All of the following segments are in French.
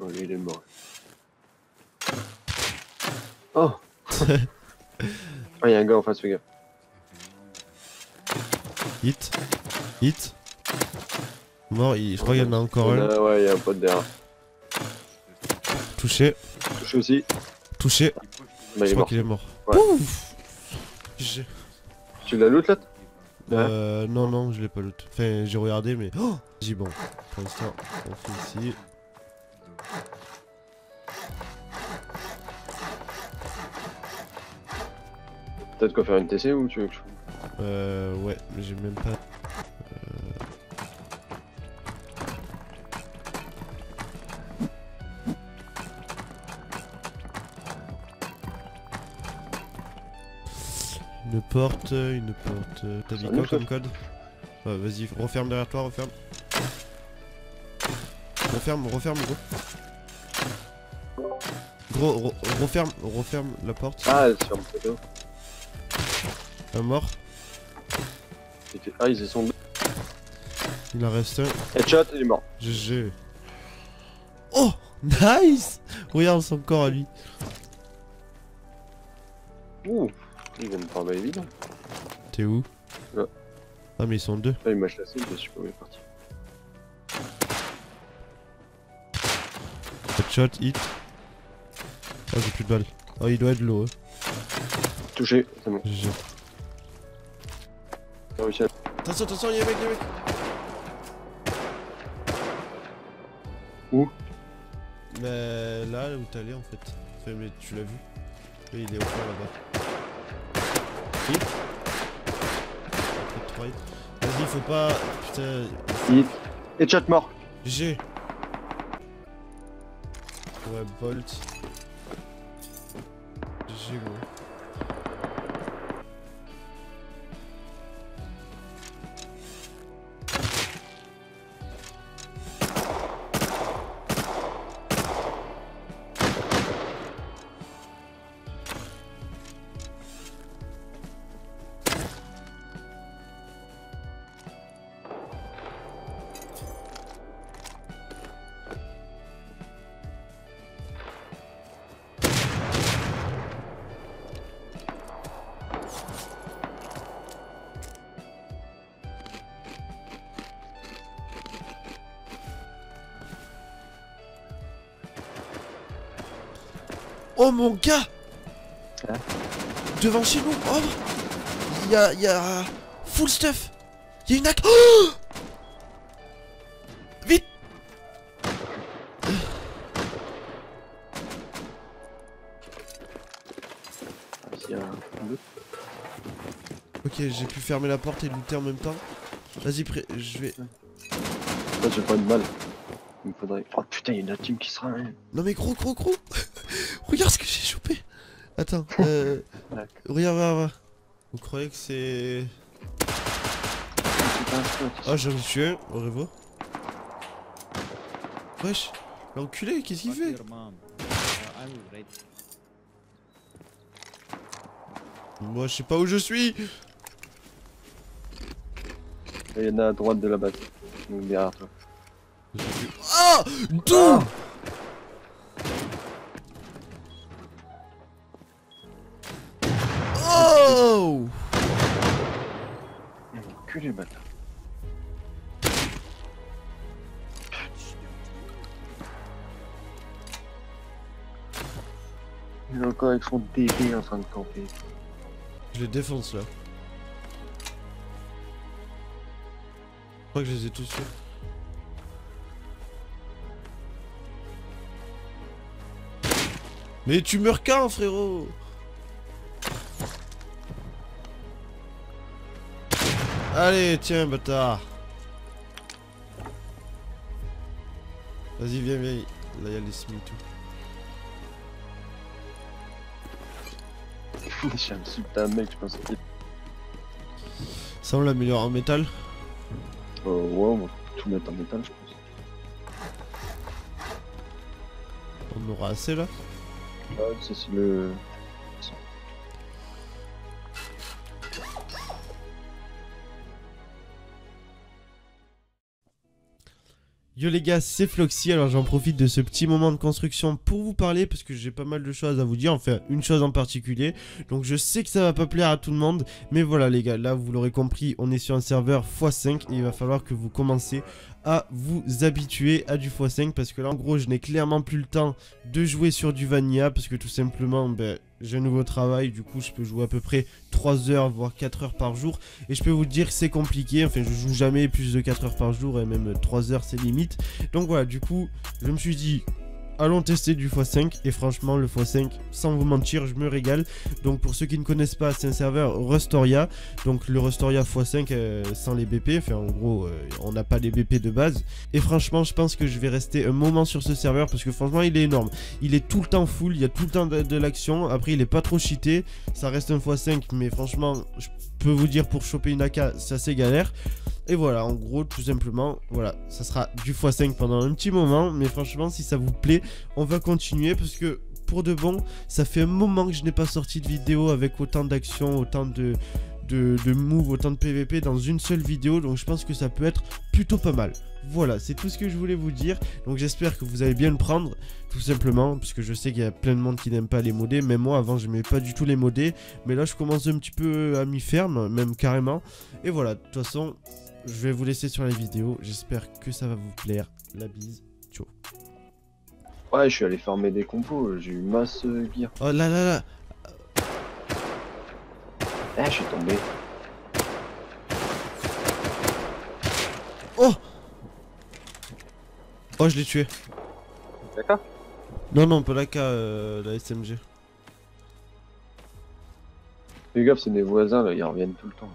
Oh, lui, il est mort. Oh Ah, il y a un gars en face, fais gaffe. Hit. Hit. Mort, il- je crois qu'il y en a encore un. a- Ouais, il y a un pote derrière. Touché. Touché aussi. Touché. Bah, Je crois qu'il est mort. Ouais. Pouf J'ai- Tu l'as loot là Ouais. Euh, non, non, je l'ai pas loot. Enfin, j'ai regardé, mais. Oh J'ai bon. Pour l'instant, on fait ici. Peut-être quoi faire une TC ou tu veux que je... Euh, ouais, mais j'ai même pas. Une porte, une porte. T'as dit quoi comme code Ouais, vas-y, referme derrière toi, referme. Referme, referme, gros. Gros, re- referme, referme la porte. Ah, sur mon photo. Un mort. Ah, ils sont deux. Il en reste un. Headshot, il est mort. GG. Oh Nice Regarde son corps à lui. Ouh, il vient de prendre évident. T'es où? Là. Ah mais ils sont deux. Là, il m'a chassé, je sais pas est parti. Headshot, hit. Oh j'ai plus de balles. Oh il doit être low. Hein. Touché, c'est bon. GG. Attention, attention, y'a un mec, y'a un mec Où? Bah là où t'allais en fait. Enfin, mais tu l'as vu. Oui il est au fond là-bas. Hits. Vas-y faut pas... Putain... Hit. Headshot mort. GG Ouais, Bolt. GG, gros. Oh mon gars Hein Devant chez nous Oh Il y a, il y a... Full stuff Il y a une ac... Oh Vite. Ok, j'ai pu fermer la porte et looter en même temps. Vas-y, pré- je vais... Là, j'ai pas balle. Il me faudrait... Oh putain, il y a une team qui sera... Hein. Non mais gros, gros, gros Regarde ce Attends, euh... Regarde, regarde, regarde. Vous croyez que c'est... Ah, j'en ai tué un, au revoir. Wesh L'enculé, qu'est-ce qu'il fait? Moi, je sais pas où je suis Il y en a à droite de la base. Derrière toi. Ah D'où Que les bâtards. Il est encore avec son DB en train de camper. Je les défonce là. Je crois que je les ai tous tués. Mais tu meurs quand frérot Allez tiens bâtard. Vas-y viens viens. Là y'a les sim et tout. J'ai un mec, je qu'il... Ça on l'améliore en métal. Oh ouais, on va tout mettre en métal, je pense. On aura assez là. Ouais, ça c'est le... Yo les gars, c'est Floxy, alors j'en profite de ce petit moment de construction pour vous parler parce que j'ai pas mal de choses à vous dire, enfin une chose en particulier. Donc je sais que ça va pas plaire à tout le monde, mais voilà les gars, là vous l'aurez compris, on est sur un serveur x5 et il va falloir que vous commencez à vous habituer à du x5 parce que là en gros je n'ai clairement plus le temps de jouer sur du vanilla parce que tout simplement ben, j'ai un nouveau travail, du coup je peux jouer à peu près 3 heures voire 4 heures par jour et je peux vous dire que c'est compliqué, enfin je joue jamais plus de 4 heures par jour et même 3 heures c'est limite. Donc voilà, du coup je me suis dit allons tester du x5 et franchement le x5 sans vous mentir je me régale. Donc pour ceux qui ne connaissent pas c'est un serveur Rustoria. Donc le Rustoria x5 euh, sans les BP enfin en gros euh, on n'a pas les BP de base. Et franchement je pense que je vais rester un moment sur ce serveur parce que franchement il est énorme. Il est tout le temps full il y a tout le temps de, l'action. Après il est pas trop cheaté. Ça reste un x5 mais franchement je peux vous dire pour choper une AK c'est galère et voilà, en gros, tout simplement, voilà, ça sera du x5 pendant un petit moment. Mais franchement, si ça vous plaît, on va continuer parce que pour de bon, ça fait un moment que je n'ai pas sorti de vidéo avec autant d'action, autant de, de, autant de PVP dans une seule vidéo. Donc je pense que ça peut être plutôt pas mal. Voilà, c'est tout ce que je voulais vous dire. Donc j'espère que vous allez bien le prendre, tout simplement, parce que je sais qu'il y a plein de monde qui n'aime pas les modés. Même moi, avant, je n'aimais pas du tout les modés. Mais là, je commence un petit peu à m'y ferme, même carrément. Et voilà, de toute façon, je vais vous laisser sur la vidéo. J'espère que ça va vous plaire. La bise. Ciao. Ouais, je suis allé farmer des compos, j'ai eu masse euh, gear. Oh là là là. Ah, je suis tombé. Oh Oh, je l'ai tué. D'accord Non, non, pas la K, euh, la SMG. Fais gaffe, c'est mes voisins là, ils reviennent tout le temps.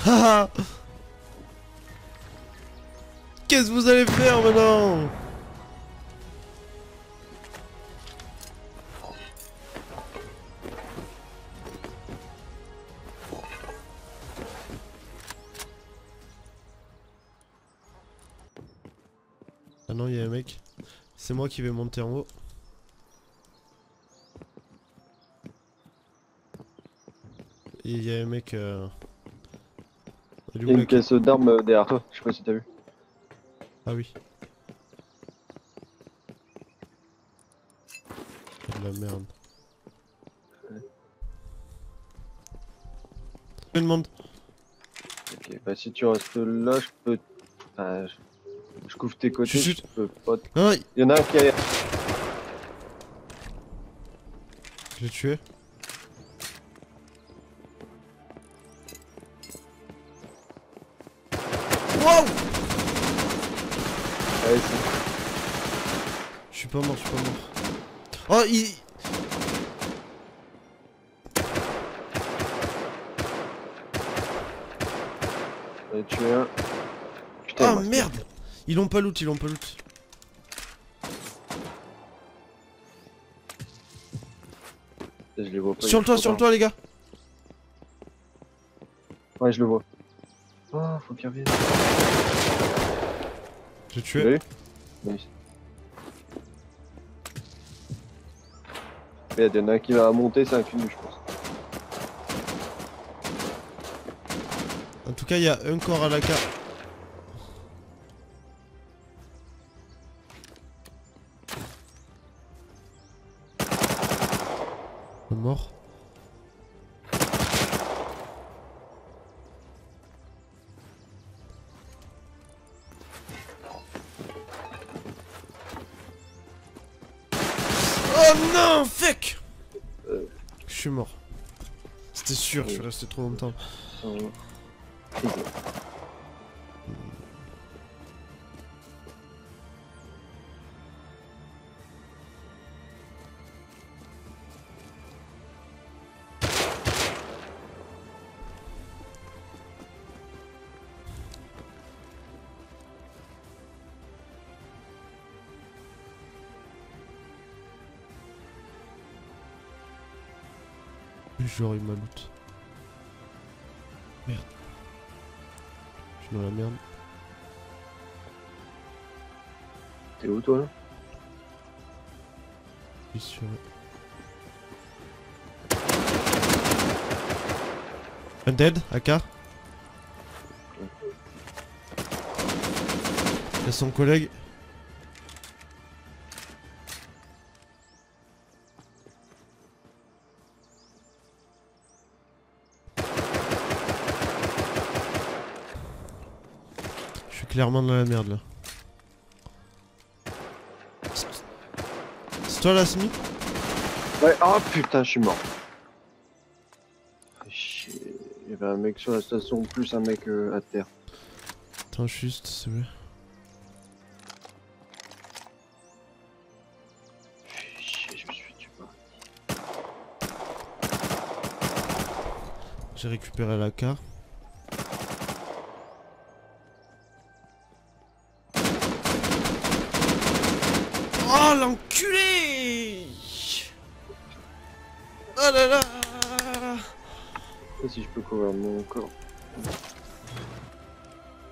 Qu'est-ce que vous allez faire maintenant? Ah non, il y a un mec. C'est moi qui vais monter en haut. Il y a un mec... Euh... Il y a une caisse d'armes euh, derrière toi, je sais pas si t'as vu. Ah oui. De la merde. Je demande. Ok, bah si tu restes là, je peux. Ah, je... je couvre tes côtés, je peux pas. te- Ah, Il y en a un qui est. je l'ai tué. Il... J'en tué un. Putain, Ah reste- merde Ils l'ont pas loot, ils l'ont pas loot. Je les vois pas. Sur le toit, sur le toit les gars. Ouais, je le vois. Oh, faut qu'il revienne. J'ai tué. Nice. Il y en a un qui va monter, c'est infini, je pense. En tout cas, il y a un corps à la carte. Mort. Non, fuck Euh. Je suis mort. C'était sûr, je suis resté trop longtemps. Euh, J'aurais eu ma loot. Merde. Je suis dans la merde. T'es où toi là? Je suis sûr. Un dead, AK. Il y a son collègue. Clairement dans la merde là. C'est- toi la Smith Ouais, oh putain, je suis mort. Il y avait un mec sur la station, plus un mec euh, à terre. Attends juste, c'est vrai. J'ai récupéré la carte. Oh l'enculé Oh là là sais si je peux couvrir mon corps.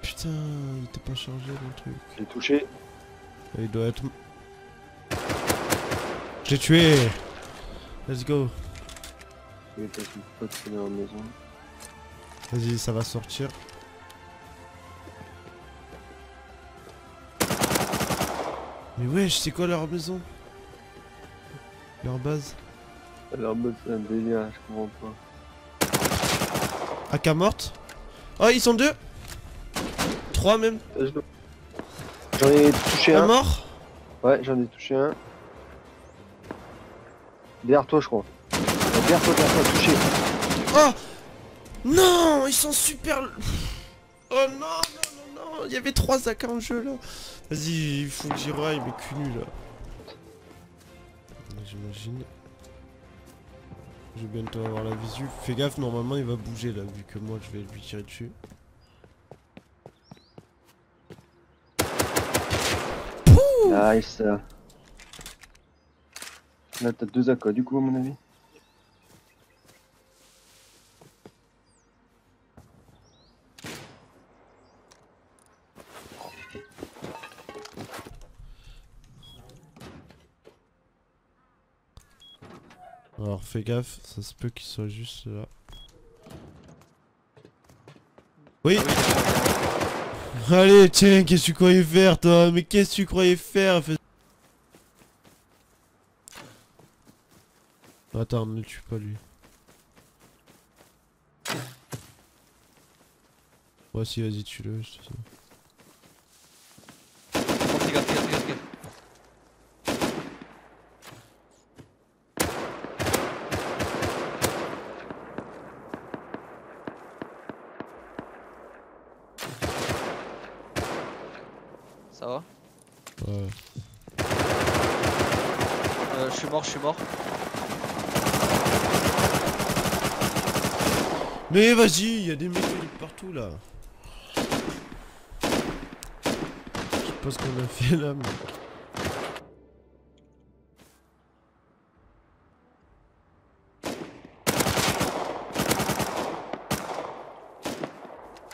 Putain, il était pas chargé le truc. J'ai touché. Il doit être... Je l'ai tué Let's go Il est passé pas de dans la maison. Vas-y, ça va sortir. Mais wesh, c'est quoi leur maison? Leur base? Alors, bah, c'est un délire, je comprends pas. AK morte? Oh, ils sont deux Trois même dois- J'en ai touché Un un. mort? Ouais, j'en ai touché un. Derrière toi, je crois. Derrière toi, derrière toi, touché. Oh Non Ils sont super... Oh non Il y avait trois AK en jeu là Vas-y, il faut que j'y raille, mais cul nul là. J'imagine. Je vais bientôt avoir la visu. Fais gaffe, normalement il va bouger là, vu que moi je vais lui tirer dessus. Nice. Là, t'as deux AK, du coup, à mon avis. Alors fais gaffe, ça se peut qu'il soit juste là. Oui Allez, tiens, qu'est-ce que tu croyais faire toi? Mais qu'est-ce que tu croyais faire Attends, ne tue pas lui. Ouais, si, vas-y, tue-le. je te dis. Oh, fais gaffe, fais gaffe, fais gaffe, fais gaffe. Ça va Ouais. Euh, Je suis mort, je suis mort. Mais vas-y, y a des mecs partout là. Je sais pas ce qu'on a fait là, mais.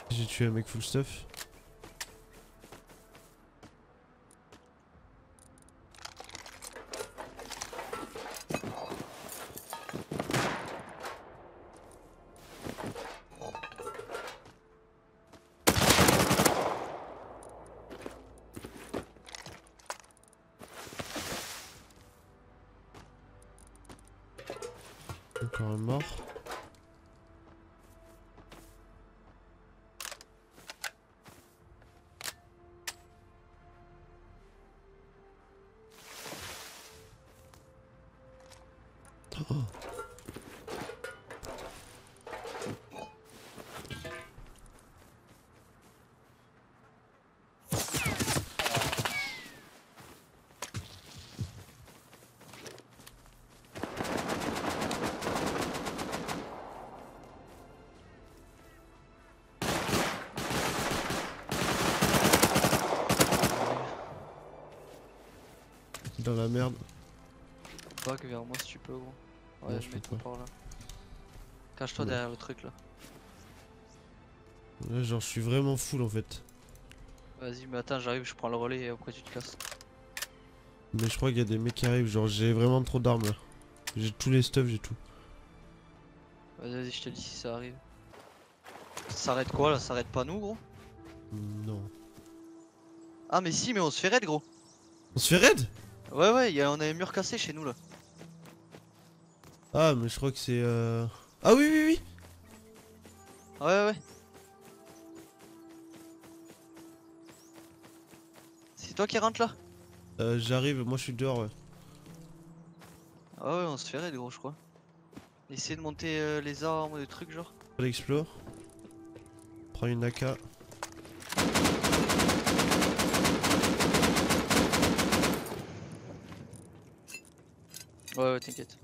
J'ai tué un mec full stuff. Dans la merde. Back vers moi si tu peux, gros. Ouais, Non, je peux tout par là. Cache-toi Ouais. derrière le truc là. Là, genre, je suis vraiment full en fait. Vas-y, mais attends, j'arrive, je prends le relais et après tu te casses. Mais je crois qu'il y a des mecs qui arrivent. Genre, j'ai vraiment trop d'armes là. J'ai tous les stuffs, j'ai tout. Vas-y, vas-y, je te dis si ça arrive. Ça s'arrête quoi là? Ça s'arrête pas nous, gros? Non. Ah, mais si, mais on se fait raid, gros. On se fait raid? Ouais, ouais, y a, on a un mur cassé chez nous là. Ah, mais je crois que c'est. Euh... Ah oui, oui, oui Ouais, ouais. C'est toi qui rentre là? Euh, J'arrive, moi je suis dehors, ouais. Ah ouais, on se fait raid, gros, je crois. Essayer de monter euh, les armes, des trucs genre. On l'explore. Prends une AK. Ouais, ouais, t'inquiète.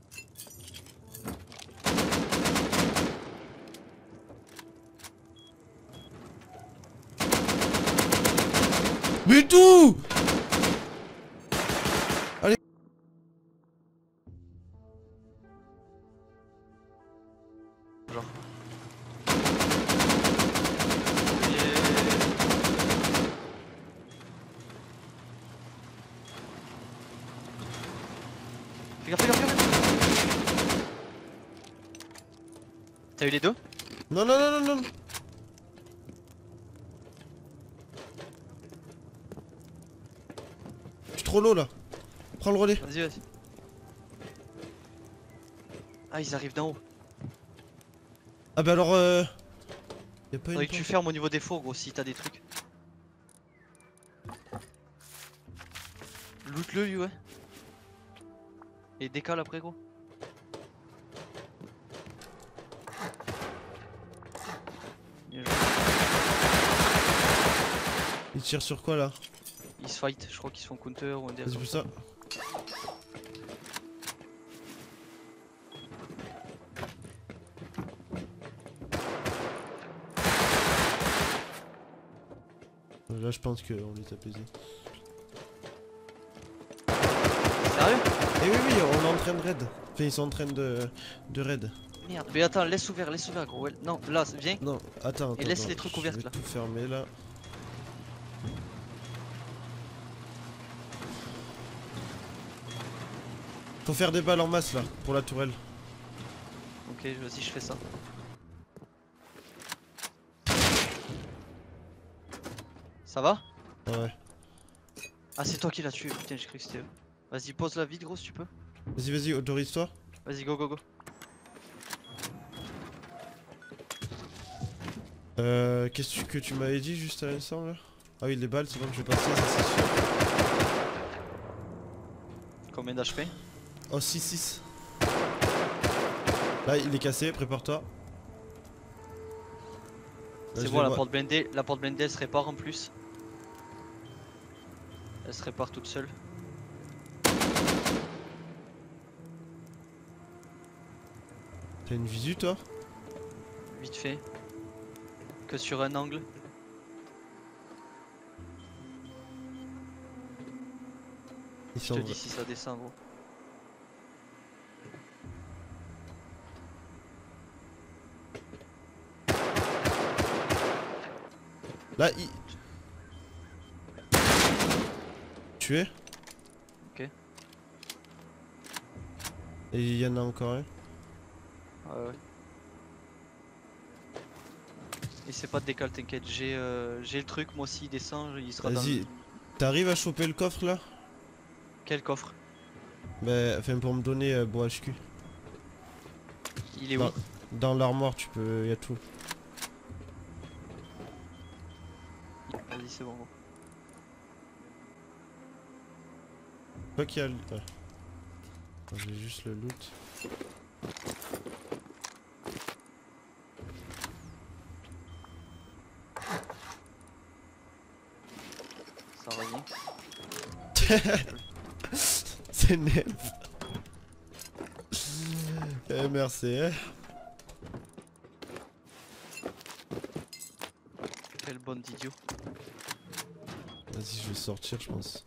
T'as eu les deux? Non, non, non, non, non Je suis trop low là. Prends le relais. Vas-y, vas-y. Ah, ils arrivent d'en haut. Ah bah alors euh... Y'a pas une que tu fermes au niveau des fours, gros, si t'as des trucs. Loot-le, lui, ouais. Et décale après, gros. Bien joué. Il tire sur quoi là Ils se fight, je crois qu'ils se font counter ou un C'est pour ça. Là je pense qu'on les a plaisir. Sérieux Eh oui oui on est en train de raid. Enfin ils sont en train de, de raid. Merde. Mais attends, laisse ouvert, laisse ouvert, gros. Non, là, viens. Non attends. Et attends, laisse attends, les trucs ouverts, tout là. Faut faire des balles en masse là pour la tourelle. Ok, vas-y, je fais ça. Ça va? Ouais. Ah, c'est toi qui l'as tué, putain, j'ai cru que c'était eux. Vas-y, pose la vide, gros, si tu peux. Vas-y vas-y autorise-toi. Vas-y, go, go, go. Euh, qu'est-ce que tu m'avais dit juste à l'instant là? Ah oui, les balles, c'est bon, je vais passer, c'est sûr. Combien d'HP? Oh, 6-6. Là, il est cassé, prépare-toi. C'est bon, la vois. porte blindée, la porte blindée elle se répare en plus. Elle se répare toute seule. T'as une visu, toi? Vite fait. Que sur un angle. Je te dis si ça descend, gros. Là, il... Tué Ok. Et il y en a encore un. Ouais, ouais. Et c'est pas de décal, t'inquiète. J'ai euh, j'ai le truc, moi aussi, il descend, il sera dans Vas-y. le... T'arrives à choper le coffre là? Quel coffre? Bah, enfin pour me donner euh, bon HQ. Il est où? Dans, dans l'armoire, tu peux. y a tout. Vas-y, c'est bon, gros. Quoi qu'il y a. le-. Attends, J'ai juste le loot. Ça revient. C'est net. eh, merci. Vas-y, je vais sortir, je pense.